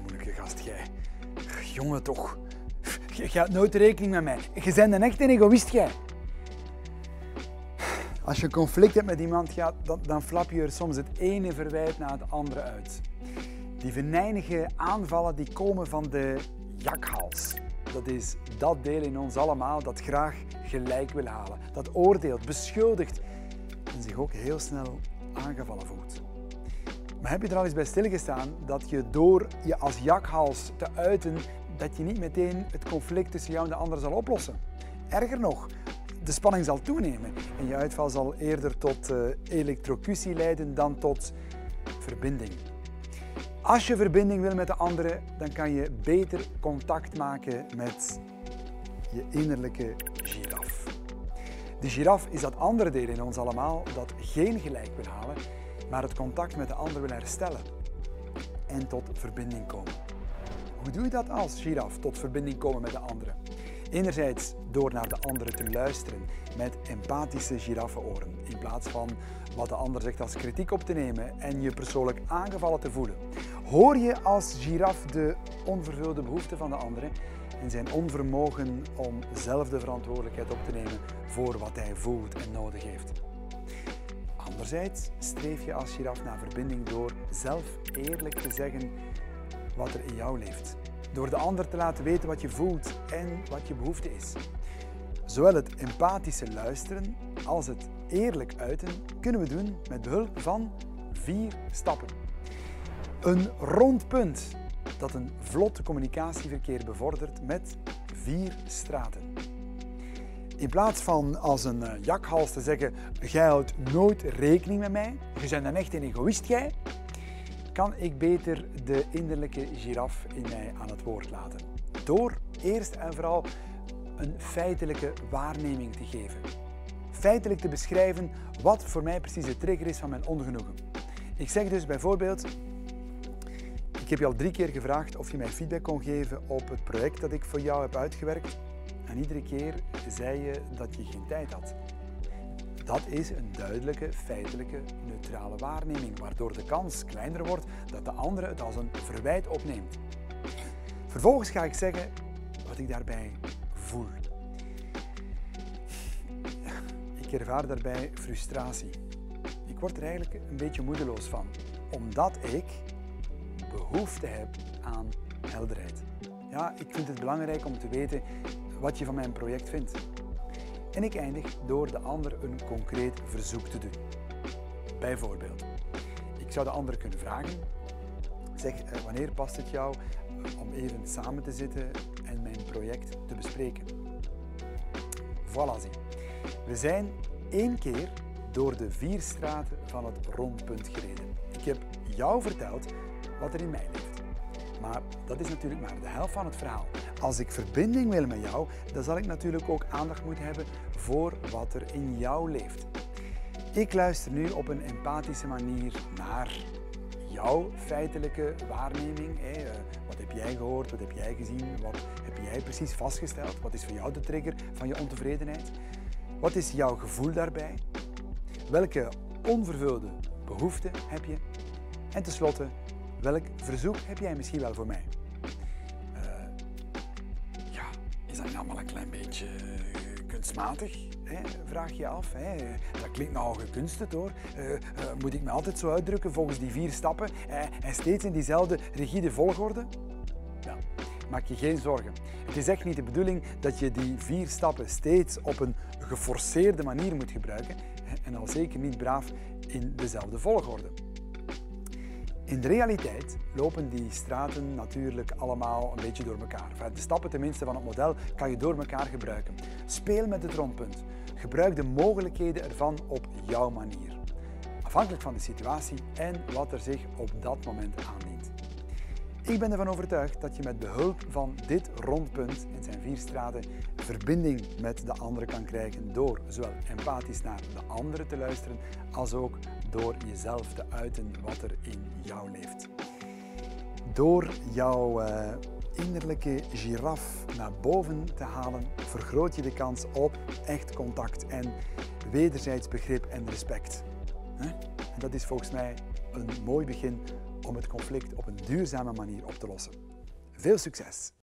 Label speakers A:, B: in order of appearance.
A: moeilijke gast, jij. Jongen toch. Je gaat nooit rekening met mij. Je bent een echte egoïst, jij. Als je conflict hebt met iemand, ja, dan, flap je er soms het ene verwijt na het andere uit. Die venijnige aanvallen die komen van de jakhals. Dat is dat deel in ons allemaal dat graag gelijk wil halen. Dat oordeelt, beschuldigt en zich ook heel snel aangevallen voelt. Maar heb je er al eens bij stilgestaan dat je door je als jakhals te uiten, dat je niet meteen het conflict tussen jou en de ander zal oplossen? Erger nog, de spanning zal toenemen en je uitval zal eerder tot uh, leiden dan tot verbinding. Als je verbinding wil met de andere, dan kan je beter contact maken met je innerlijke giraf. De giraf is dat andere deel in ons allemaal dat geen gelijk wil halen, maar het contact met de ander wil herstellen en tot verbinding komen. Hoe doe je dat als giraf, tot verbinding komen met de andere? Enerzijds door naar de andere te luisteren met empathische giraffenoren, in plaats van wat de ander zegt als kritiek op te nemen en je persoonlijk aangevallen te voelen. Hoor je als giraf de onvervulde behoeften van de andere en zijn onvermogen om zelf de verantwoordelijkheid op te nemen voor wat hij voelt en nodig heeft. Anderzijds streef je als giraf naar verbinding door zelf eerlijk te zeggen wat er in jou leeft. Door de ander te laten weten wat je voelt en wat je behoefte is. Zowel het empathische luisteren als het eerlijk uiten kunnen we doen met behulp van vier stappen. Een rond punt dat een vlot communicatieverkeer bevordert met vier straten. In plaats van als een eh, jakhals te zeggen, jij houdt nooit rekening met mij, je bent een echt een egoïst jij, kan ik beter de innerlijke giraf in mij aan het woord laten. Door eerst en vooral een feitelijke waarneming te geven. Feitelijk te beschrijven wat voor mij precies de trigger is van mijn ongenoegen. Ik zeg dus bijvoorbeeld, ik heb je al drie keer gevraagd of je mij feedback kon geven op het project dat ik voor jou heb uitgewerkt. En iedere keer zei je dat je geen tijd had. Dat is een duidelijke, feitelijke, neutrale waarneming, waardoor de kans kleiner wordt dat de andere het als een verwijt opneemt. Vervolgens ga ik zeggen wat ik daarbij voel. Ik ervaar daarbij frustratie. Ik word er eigenlijk een beetje moedeloos van, omdat ik behoefte heb aan helderheid. Ja, ik vind het belangrijk om te weten wat je van mijn project vindt. En ik eindig door de ander een concreet verzoek te doen. Bijvoorbeeld, ik zou de ander kunnen vragen, zeg eh, wanneer past het jou om even samen te zitten en mijn project te bespreken. Voilà, zie. We zijn één keer door de vier straten van het rondpunt gereden. Ik heb jou verteld wat er in mij leeft. Maar dat is natuurlijk maar de helft van het verhaal. Als ik verbinding wil met jou, dan zal ik natuurlijk ook aandacht moeten hebben voor wat er in jou leeft. Ik luister nu op een empathische manier naar jouw feitelijke waarneming. Eh, wat heb jij gehoord? Wat heb jij gezien? Wat heb jij precies vastgesteld? Wat is voor jou de trigger van je ontevredenheid? Wat is jouw gevoel daarbij? Welke onvervulde behoeften heb je? En tenslotte, welk verzoek heb jij misschien wel voor mij? Dat allemaal een klein beetje eh, kunstmatig? Hè? Vraag je af. Hè? Dat klinkt nogal gekunsteld hoor. Uh, moet ik me altijd zo uitdrukken volgens die vier stappen en steeds in diezelfde rigide volgorde? Ja, maak je geen zorgen. Het is echt niet de bedoeling dat je die vier stappen steeds op een geforceerde manier moet gebruiken en al zeker niet braaf in dezelfde volgorde. In de realiteit lopen die straten natuurlijk allemaal een beetje door elkaar. De stappen tenminste van het model kan je door elkaar gebruiken. Speel met het rondpunt. Gebruik de mogelijkheden ervan op jouw manier. Afhankelijk van de situatie en wat er zich op dat moment aandient. Ik ben ervan overtuigd dat je met behulp van dit rondpunt in zijn vier straten verbinding met de andere kan krijgen door zowel empathisch naar de andere te luisteren als ook door jezelf te uiten wat er in jou leeft. Door jouw uh, innerlijke giraf naar boven te halen, vergroot je de kans op echt contact en wederzijds begrip en respect. En dat is volgens mij een mooi begin om het conflict op een duurzame manier op te lossen. Veel succes!